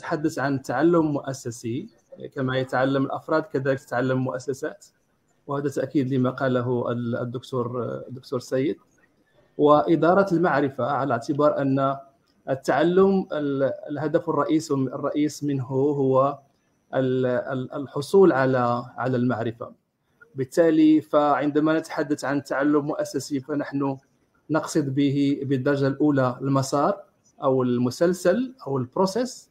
نتحدث عن تعلم مؤسسي كما يتعلم الأفراد كذلك تتعلم المؤسسات وهذا تأكيد لما قاله الدكتور الدكتور سيد. وإدارة المعرفة على اعتبار أن التعلم الهدف الرئيس الرئيس منه هو الحصول على على المعرفة. بالتالي فعندما نتحدث عن تعلم مؤسسي فنحن نقصد به بالدرجة الأولى المسار أو المسلسل أو البروسيس.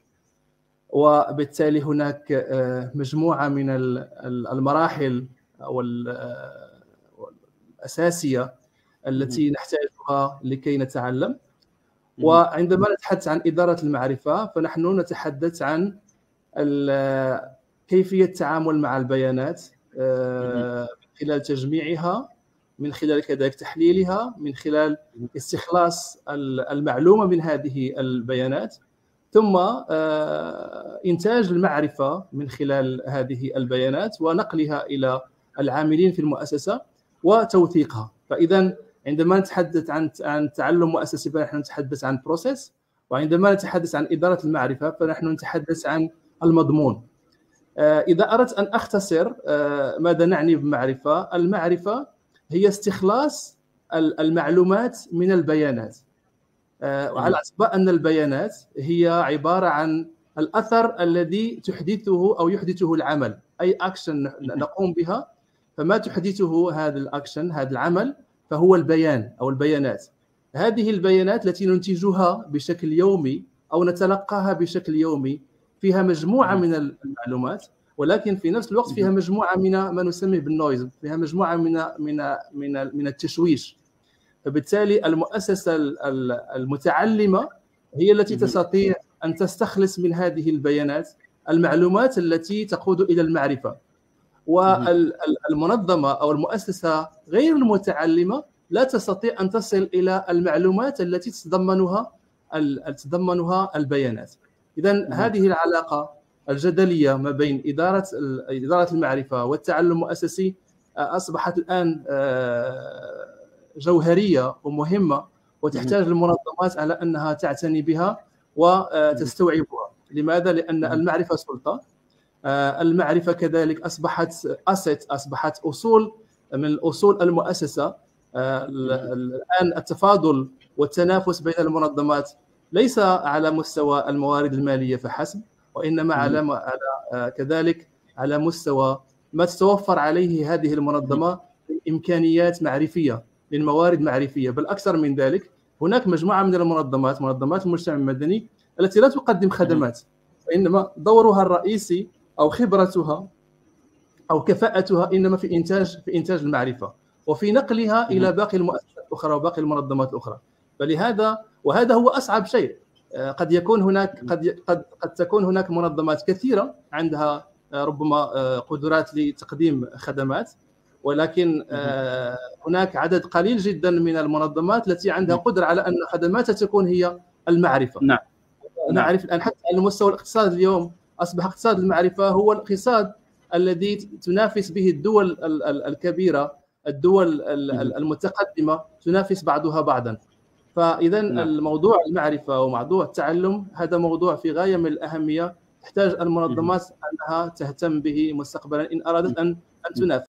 وبالتالي هناك آه، مجموعة من المراحل أو الاساسيه التي نحتاجها لكي نتعلم. وعندما نتحدث عن إدارة المعرفة فنحن نتحدث عن كيفية التعامل مع البيانات آه، من خلال تجميعها من خلال كذلك تحليلها من خلال استخلاص المعلومة من هذه البيانات. ثم آه، إنتاج المعرفة من خلال هذه البيانات ونقلها إلى العاملين في المؤسسة وتوثيقها. فاذا عندما نتحدث عن عن تعلم مؤسسي فنحن نتحدث عن بروسيس وعندما نتحدث عن إدارة المعرفة فنحن نتحدث عن المضمون. آه، إذا أردت أن أختصر آه، ماذا نعني بمعرفة؟ المعرفة هي استخلاص المعلومات من البيانات. وعلى اعتبار أن البيانات هي عبارة عن الأثر الذي تحدثه أو يحدثه العمل. أي اكشن نقوم بها فما تحدثه هذا الاكشن هذا العمل فهو البيان أو البيانات. هذه البيانات التي ننتجها بشكل يومي أو نتلقاها بشكل يومي فيها مجموعة من المعلومات ولكن في نفس الوقت فيها مجموعة من ما نسميه بالنويز فيها مجموعة من من من من التشويش. فبالتالي المؤسسة المتعلمة هي التي تستطيع أن تستخلص من هذه البيانات المعلومات التي تقود إلى المعرفة. والمنظمه أو المؤسسة غير المتعلمة لا تستطيع أن تصل إلى المعلومات التي تتضمنها تتضمنها البيانات. اذا هذه العلاقة الجدلية ما بين إدارة إدارة المعرفة والتعلم المؤسسي أصبحت الآن آه، جوهرية ومهمة وتحتاج المنظمات على أنها تعتني بها وتستوعبها لماذا؟ لأن المعرفة سلطة. آه، المعرفة كذلك أصبحت اسيت أصبحت أصول من الأصول المؤسسة. الآن التفاضل والتنافس بين المنظمات ليس على مستوى الموارد المالية فحسب وإنما على على آه، كذلك على مستوى ما تتوفر عليه هذه المنظمة من امكانيات معرفية. من موارد معرفية بل أكثر من ذلك هناك مجموعة من المنظمات منظمات المجتمع المدني التي لا تقدم خدمات وإنما دورها الرئيسي أو خبرتها أو كفاءتها إنما في إنتاج في إنتاج المعرفة وفي نقلها إلى باقي المؤسسات الأخرى وباقي المنظمات الأخرى. فلهذا وهذا هو أصعب شيء. آه، قد يكون هناك قد قد قد تكون هناك منظمات كثيرة عندها آه، ربما آه، قدرات لتقديم خدمات ولكن هناك عدد قليل جدا من المنظمات التي عندها قدرة على أن خدماتها تكون هي المعرفة. نعم. نعرف الآن حتى على مستوى الاقتصاد اليوم أصبح اقتصاد المعرفة هو الاقتصاد الذي تنافس به الدول الكبيرة الدول المتقدمة تنافس بعضها بعضا. فاذا نعم. الموضوع المعرفة وموضوع التعلم هذا موضوع في غاية من الأهمية تحتاج المنظمات أنها تهتم به مستقبلا إن أرادت ان أن تنافس.